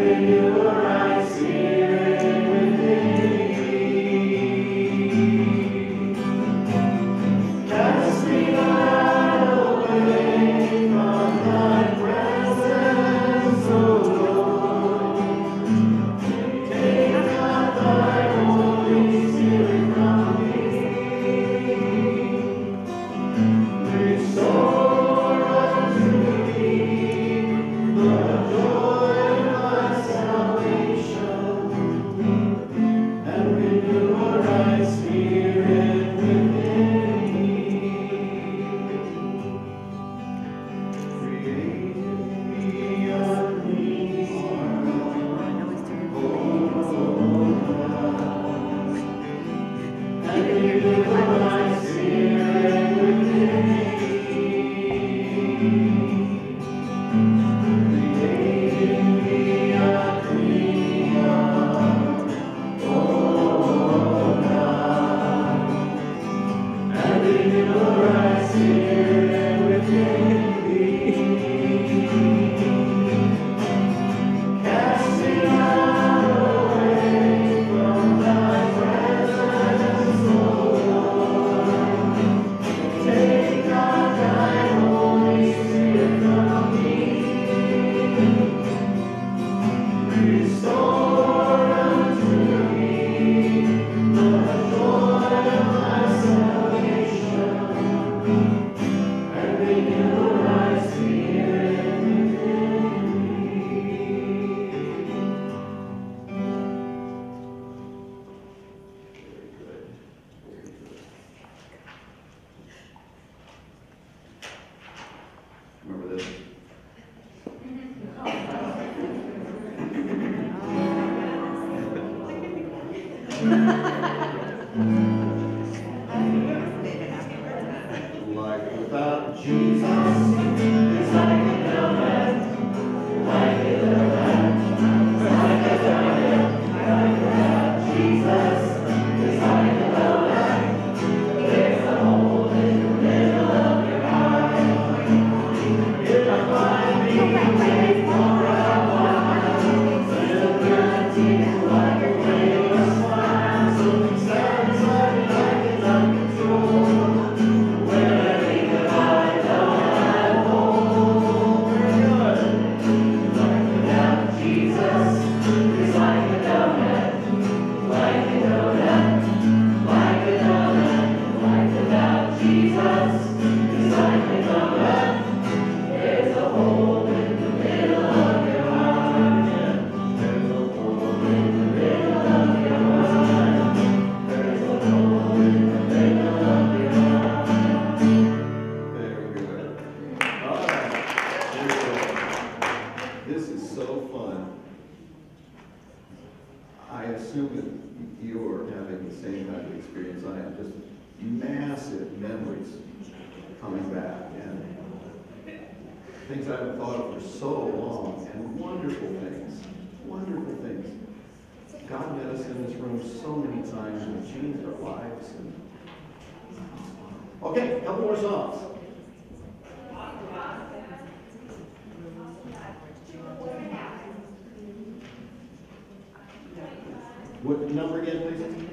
you around. gotten medicine in this room so many times and it changed our lives. Okay, a couple more songs. What number again, please?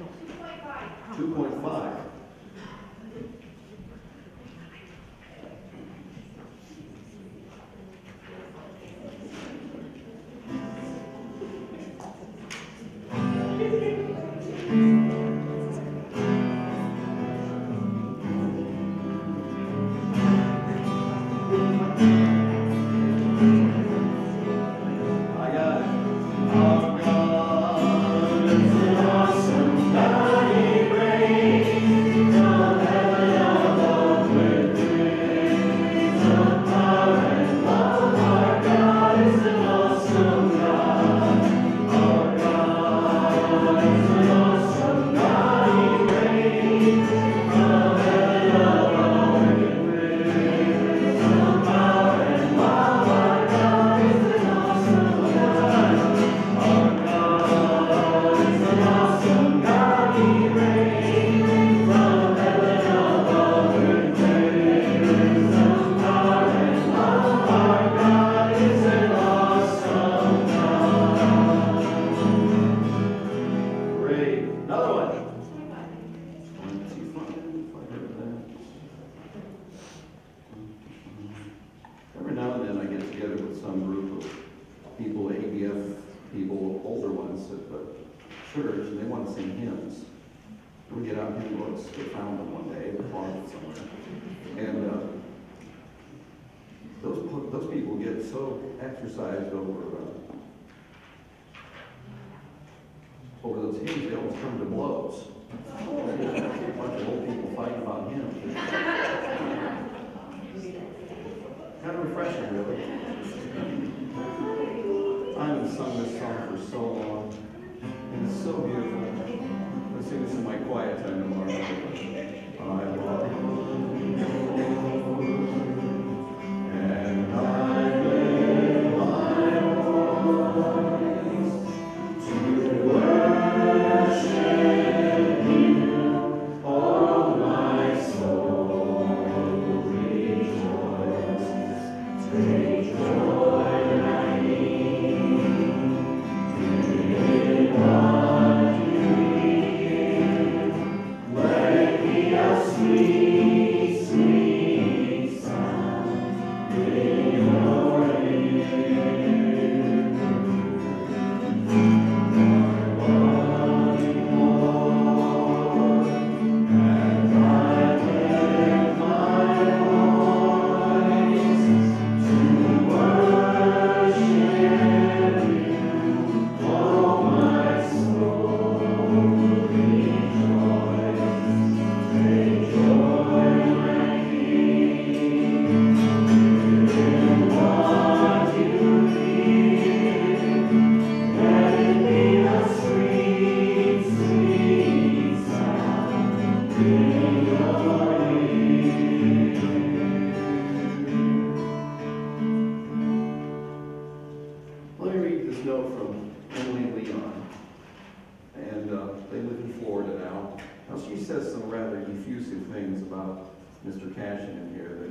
Mr. Uh, Cashin in here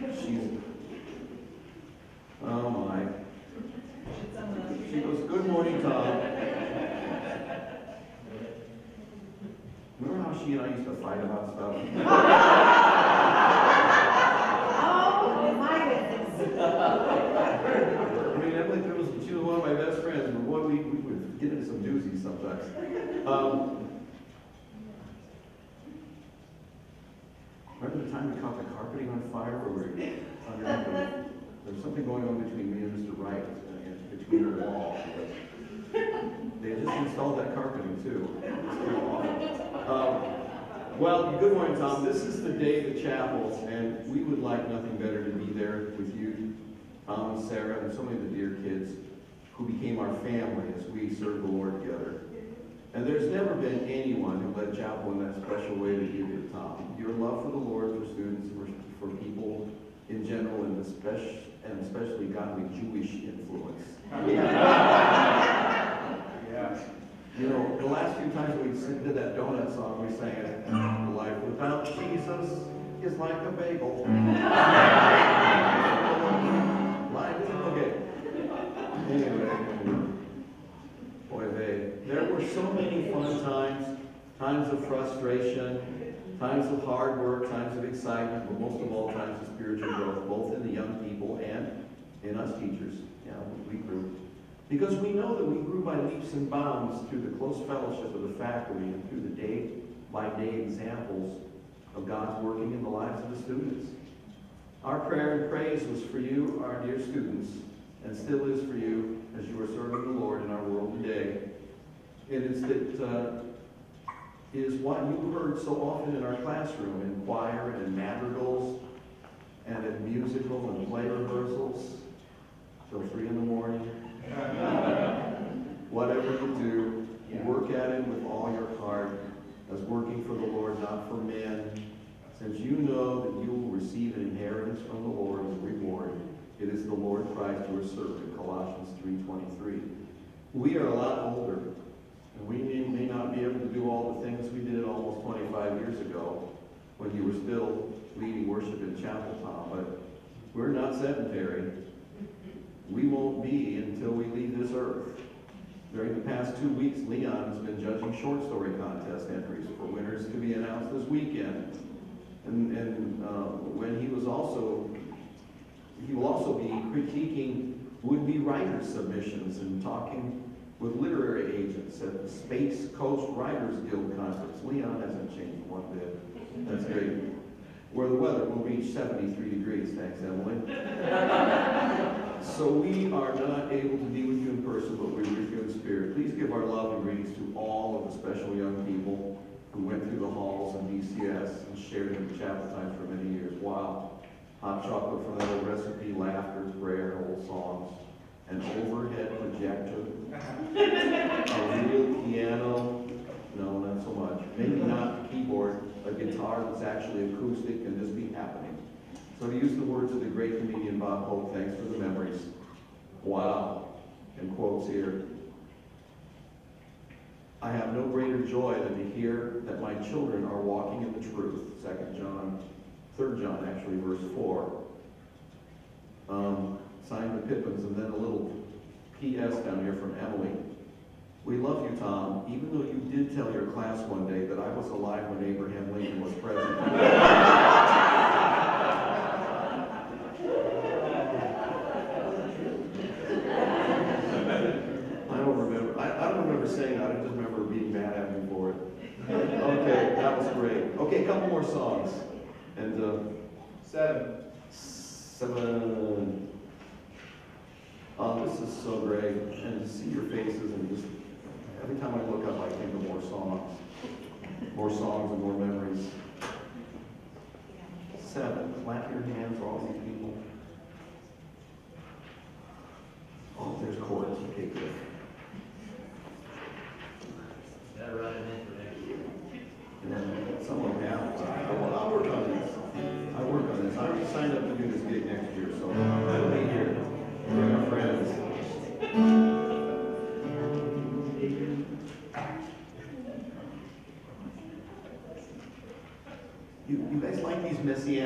that she's, oh my. She goes, good morning, Tom. She and I used to fight about stuff? Oh, my goodness. I mean, Emily, was, she was one of my best friends, but boy, we, we would get into some doozies sometimes. Um, remember the time we caught the carpeting on fire, where we were the, there was something going on between me and Mr. Wright, uh, between the wall. They just installed that carpeting too. It's kind of awful. Um, well, good morning, Tom. This is the day of the chapel, and we would like nothing better to be there with you, Tom and Sarah, and so many of the dear kids who became our family as we served the Lord together. And there's never been anyone who led chapel in that special way that you did, Tom. Your love for the Lord, for students, for, for people in general, and especially, and especially godly Jewish influence. You know, the last few times we did that donut song, we sang it, life without Jesus is like a bagel. Mm-hmm. Life okay. Anyway, boy, they, there were so many fun times, times of frustration, times of hard work, times of excitement, but most of all, times of spiritual growth, both in the young people and in us teachers. Yeah, we grew. Because we know that we grew by leaps and bounds through the close fellowship of the faculty and through the day-by-day examples of God's working in the lives of the students. Our prayer and praise was for you, our dear students, and still is for you as you are serving the Lord in our world today. It is that uh, is what you heard so often in our classroom, in choir and in madrigals, and in musical and play rehearsals till three in the morning. Whatever you do, work at it with all your heart, as working for the Lord, not for men, since you know that you will receive an inheritance from the Lord as a reward. It is the Lord Christ you are serving, Colossians 3.23. We are a lot older, and we may, may not be able to do all the things we did almost 25 years ago when you were still leading worship in chapel, but we're not sedentary. We won't be until we leave this earth. During the past two weeks, Leon has been judging short story contest entries for winners to be announced this weekend. And, and uh, when he was also, he will also be critiquing would-be writer submissions and talking with literary agents at the Space Coast Writers Guild Conference. Leon hasn't changed one bit. That's great. Where the weather will reach 73 degrees. Thanks, Emily. So we are not able to be with you in person, but we're with you in spirit. Please give our love and greetings to all of the special young people who went through the halls and BCS and shared in the chapel times for many years. Wow. Hot chocolate from that old recipe, laughter, prayer, old songs, an overhead projector, a real piano, no, not so much. Maybe not a keyboard, a guitar that's actually acoustic and this be happening. So to use the words of the great comedian Bob Hope, thanks for the memories. Wow. And quotes here. I have no greater joy than to hear that my children are walking in the truth. Second John, third John actually, verse four. Um, signed the Pippins, and then a little P.S. down here from Emily. We love you, Tom, even though you did tell your class one day that I was alive when Abraham Lincoln was president. I don't remember, I, I don't remember saying that, I just remember being mad at me for it. Okay, that was great. Okay, a couple more songs. And, uh, Seven. seven. Oh, this is so great, and to see your faces and just, every time I look up, I think of more songs. More songs and more memories. Seven, clap your hands for all these people. Oh, there's chords, okay, good. Like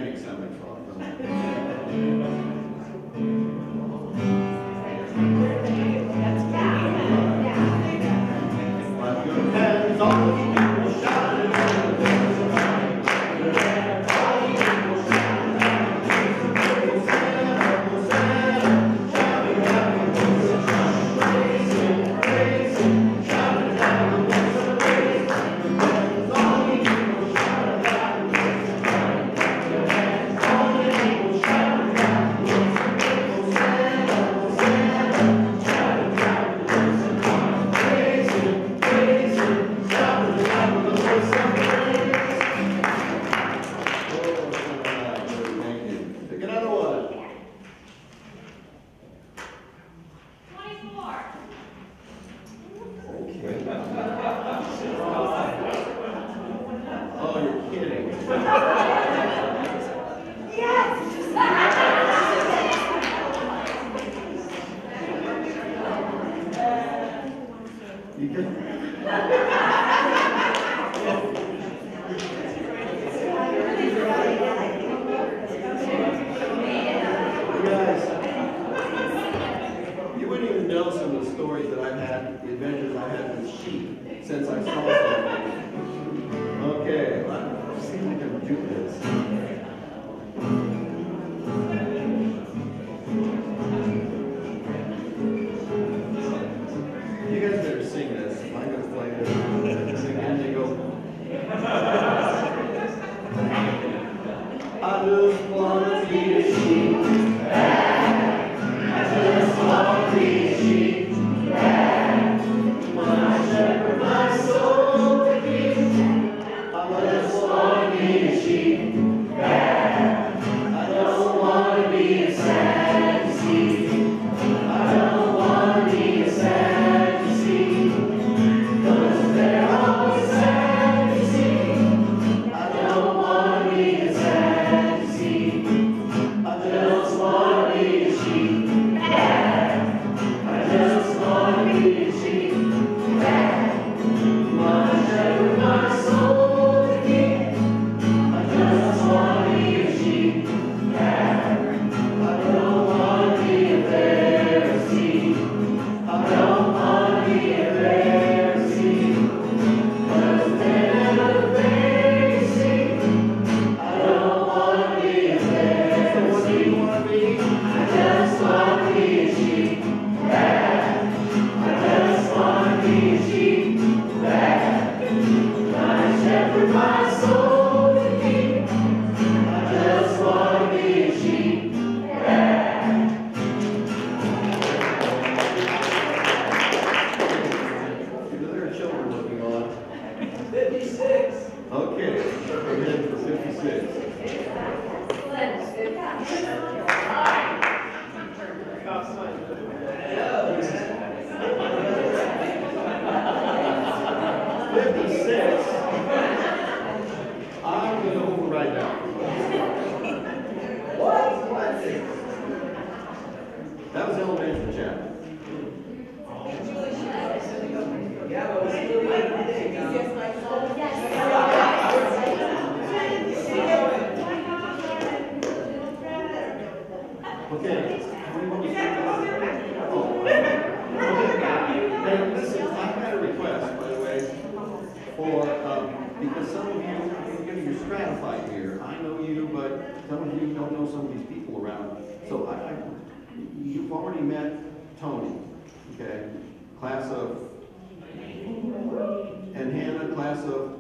class of,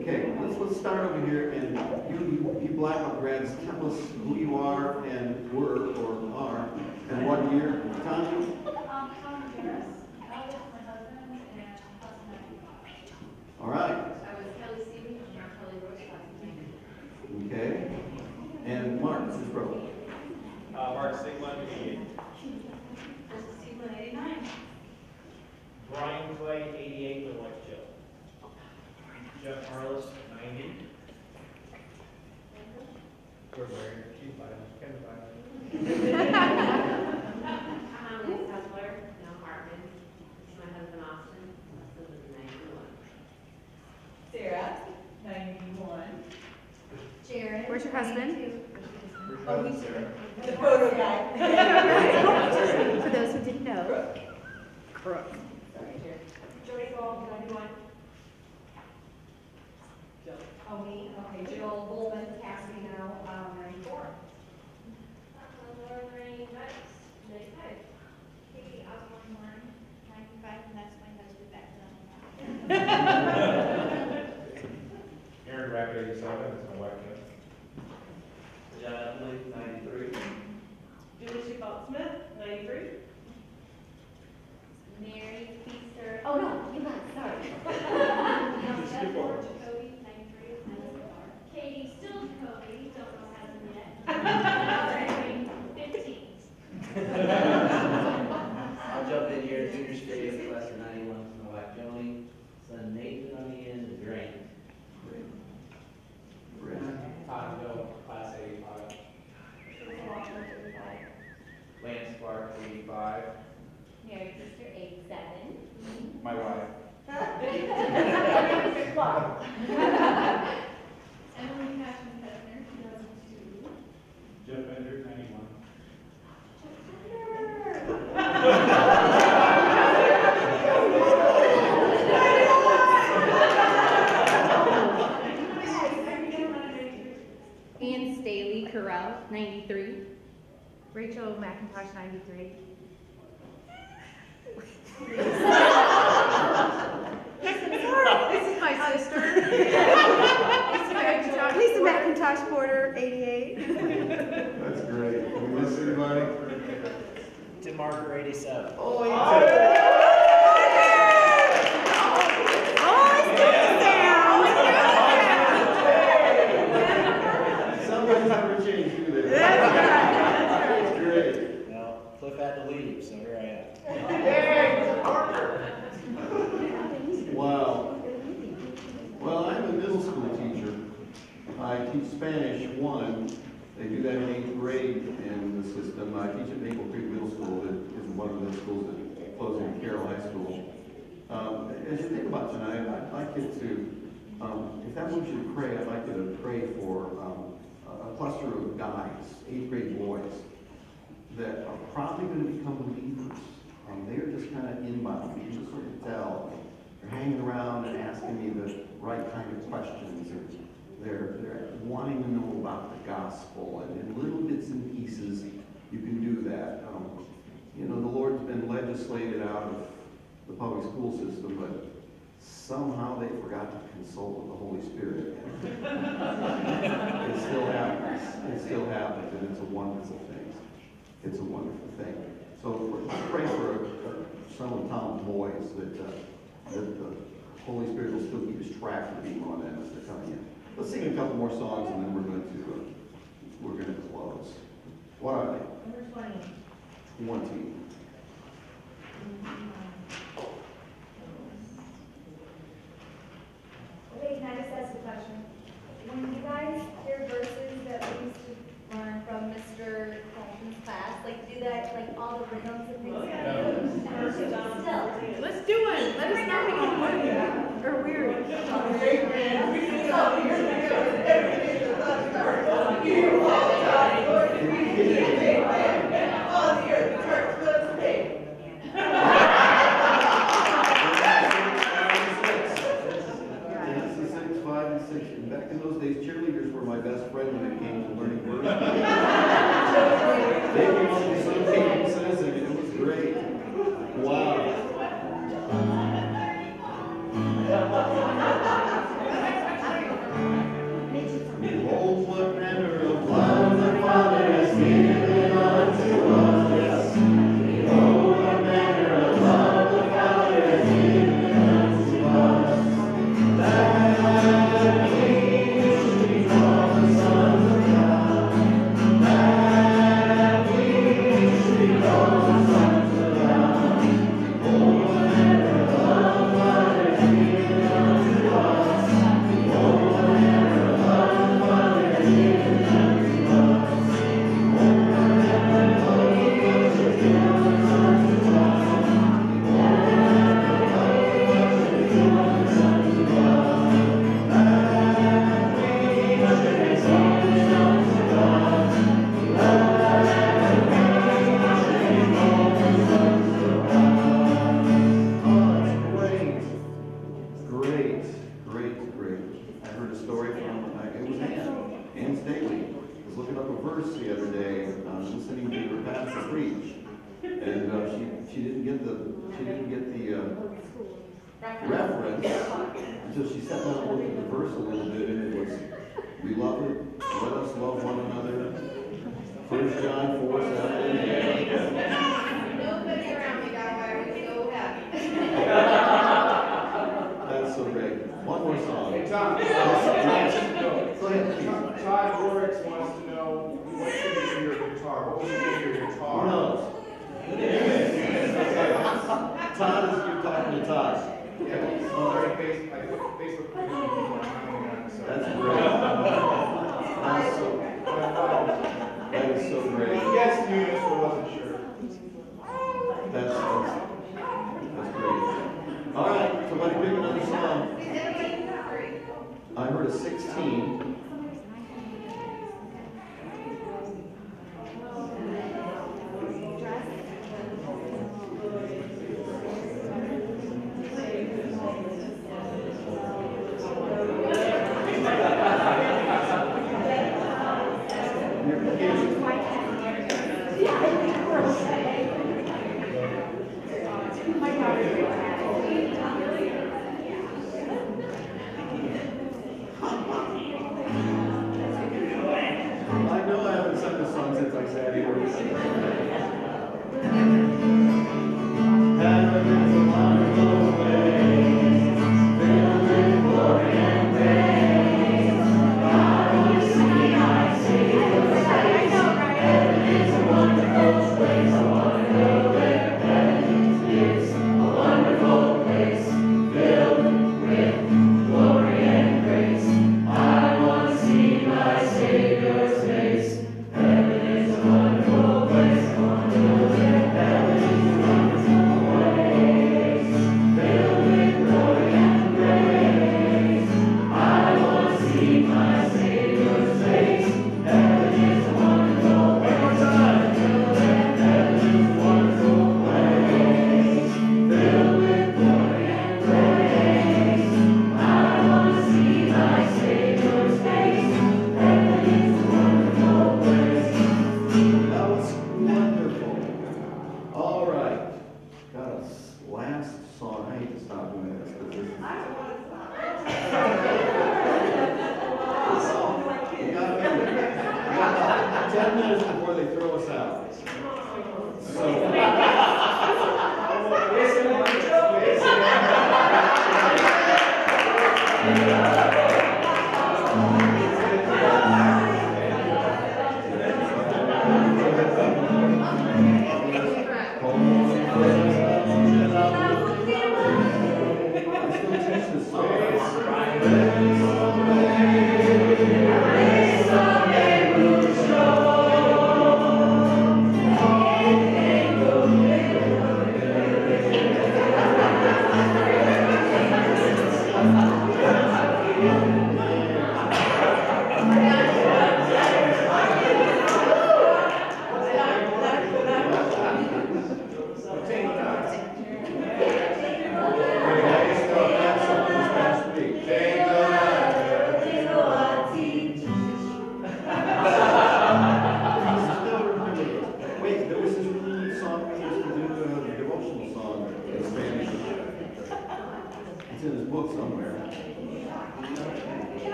Okay, let's, let's start over here, and you, you, you Blackhawk grads, tell us who you are and were, or are, and what year. Um, Tom Harris, I was my husband and plus ninety-five. All right, I was Kelly Stevens, and Mark Kelly Rose, class okay. And Mark, this is Bro. Uh, Mark Sigmund, eighty-eight. This is Steve eighty-nine. Brian Clay, eighty-eight, with wife Jill. Jeff Harless, ninety. We're married, she's five, Ken's five. I'm Liz Hustler, no Hartman. This is my husband Austin, this is ninety-one. Sarah, ninety-one. Jared. Where's your husband? Oh, he's the photo guy. For those who didn't know. Sorry, Jared. Jody Gold, ninety-one. Jill. Oh, me, okay, Jill Bolman, Cassidy now, um, ninety-four. Laura Rain Betts, ninety-five. Katie Osborne Warren, ninety-five, and that's my husband back then. Aaron Rack, eighty-seven, that's my wife Ann Staley Corral, ninety-three. Rachel McIntosh, ninety-three. This is my sister. Lisa McIntosh, Lisa McIntosh Porter, eighty-eight. That's great. Did we miss anybody? Tim Marker, eighty-seven. Oh, you did. Somebody's never changed, do they? That's great. Well, Cliff had to leave, so here I am. Wow. Well, I'm a middle school teacher. I teach Spanish one. They that in eighth grade in the system. I teach at Maple Creek Middle School, that is one of the schools that flows into Carroll High School. Um, as you think about tonight, I'd like you to, um, if that moves you to pray, I'd like you to pray for um, a cluster of guys, eighth grade boys, that are probably going to become believers. Um, they're just kind of inbound. You can sort of tell. They're hanging around and asking me the right kind of questions. Or they're, they're wanting to know about the gospel, and in little bits and pieces, you can do that. Um, you know, the Lord's been legislated out of the public school system, but somehow they forgot to consult with the Holy Spirit. it still happens. It still happens, and it's a wonderful thing. It's a wonderful thing. So pray for uh, some of Tom's boys that, uh, that the Holy Spirit will still keep his track of being on them as they're coming in. Let's sing a couple more songs and then we're going to uh, we're going to close. What are they? Number twenty. Twenty. Okay, can I just ask a question? When you guys hear verses that we used to learn from Mr. Colton's class, like do that, like all the rhythms and things. Oh, yeah. Let's do it. Let us know we can it. Weird. You. are God, in order to be the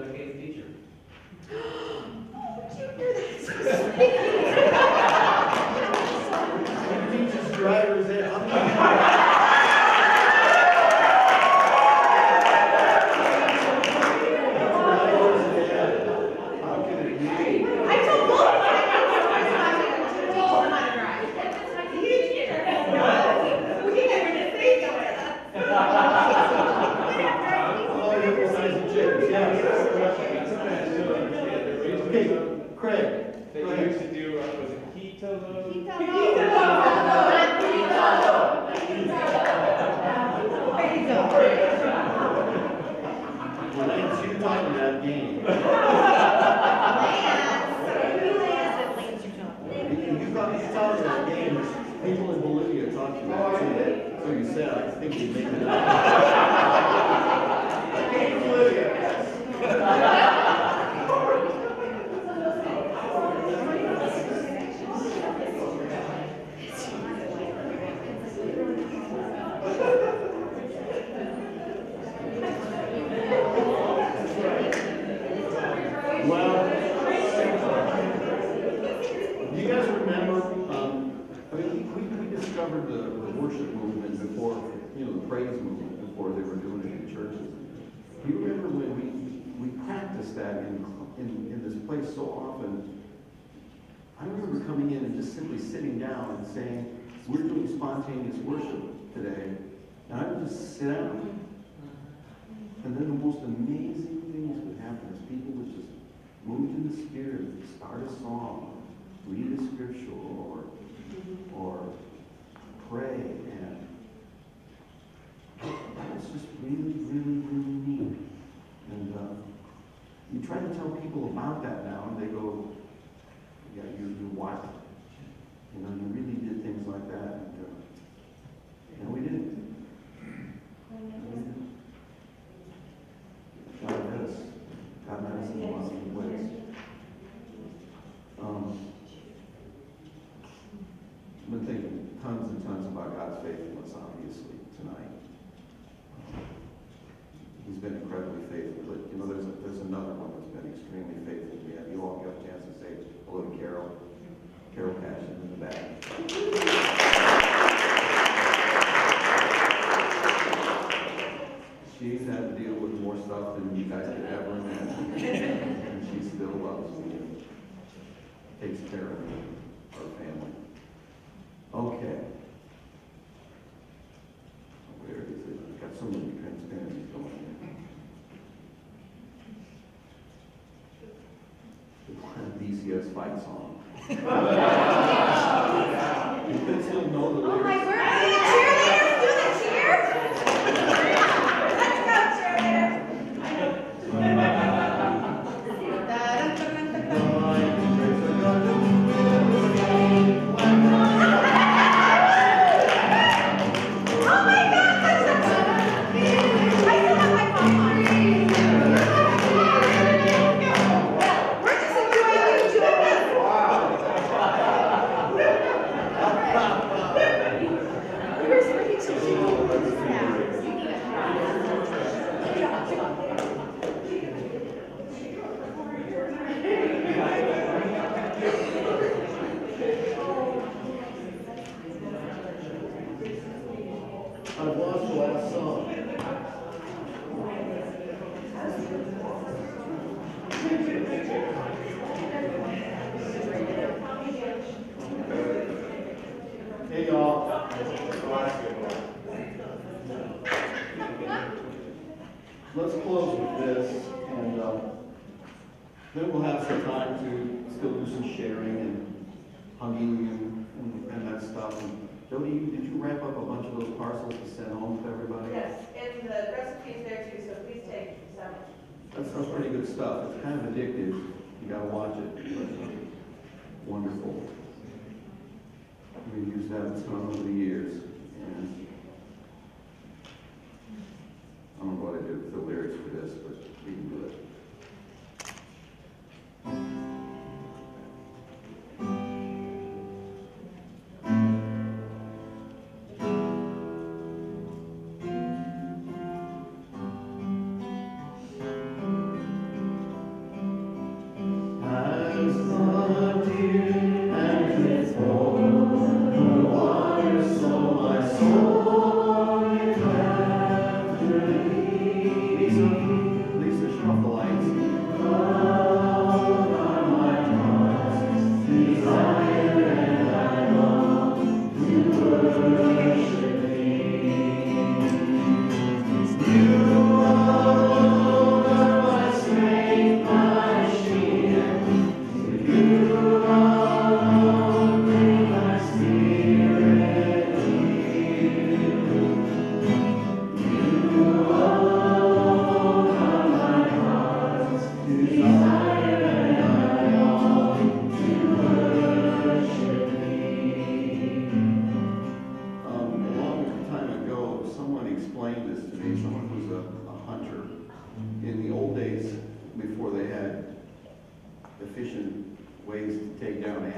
that than just simply sitting down and saying, we're doing spontaneous worship today, and I would just sit down. And then the most amazing things would happen as people would just move in the spirit, start a song, read a scripture, or, or pray, and that's just really, really, really neat. And uh, you try to tell people about that now, and they go, yeah, you, you watch you know, you really did things like that. And, uh, and we didn't. God met us. God met us in a lot of ways. Um, I've been thinking tons and tons about God's faithfulness, obviously, tonight. He's been incredibly faithful, but you know, there's, a, there's another one that's been extremely faithful.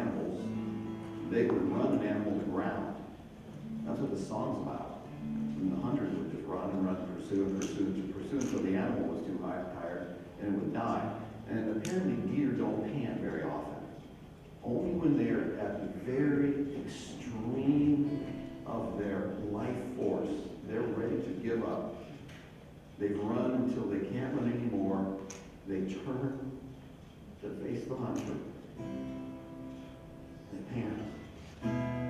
animals, they would run an animal aground. That's what the song's about. And the hunters would just run and run and pursue and pursue and pursue until the animal was too high tired and it would die. And apparently deer don't pant very often. Only when they're at the very extreme of their life force, they're ready to give up. They've run until they can't run anymore. They turn to face the hunter the parent.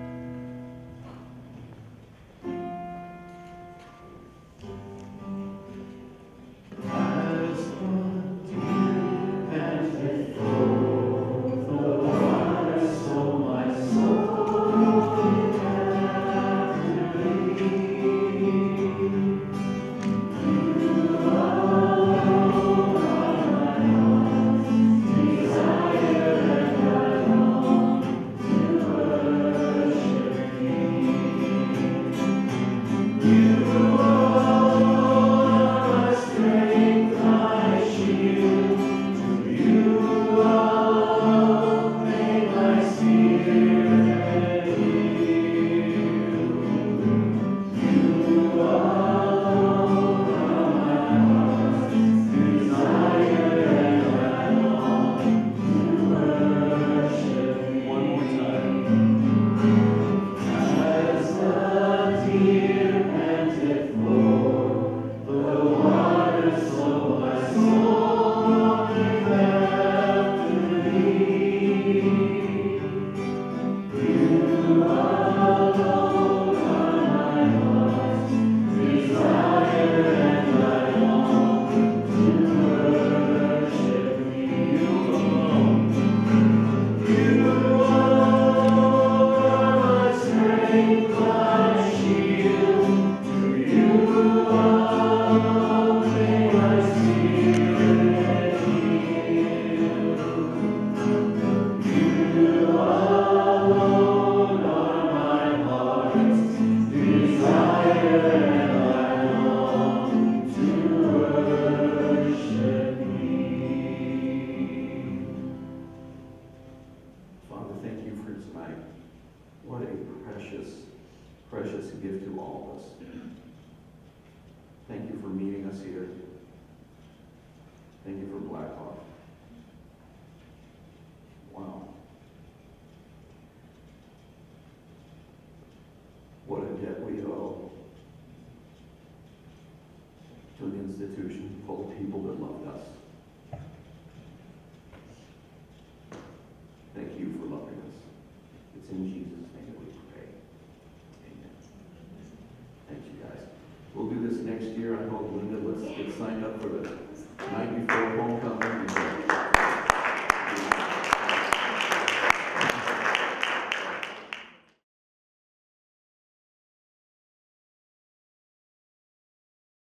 You, guys. We'll do this next year. I hope Linda, let's get signed up for the